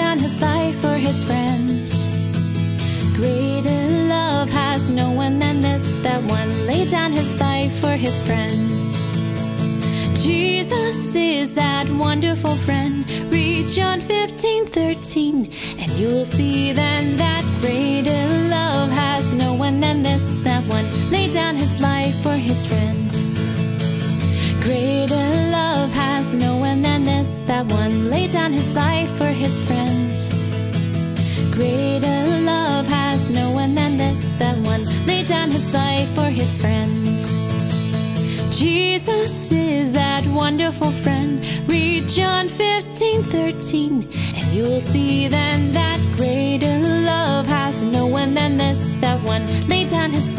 down his life for his friends. Greater love has no one than this, that one laid down his life for his friends. Jesus is that wonderful friend. Read John 15, 13, and you'll see then that greater love has no one than this, that one laid down his life for his friends. Greater love has no one than this, that one laid down his life for his friends. down his life for his friends. Jesus is that wonderful friend. Read John 15, 13, and you will see then that greater love has no one than this, that one laid down his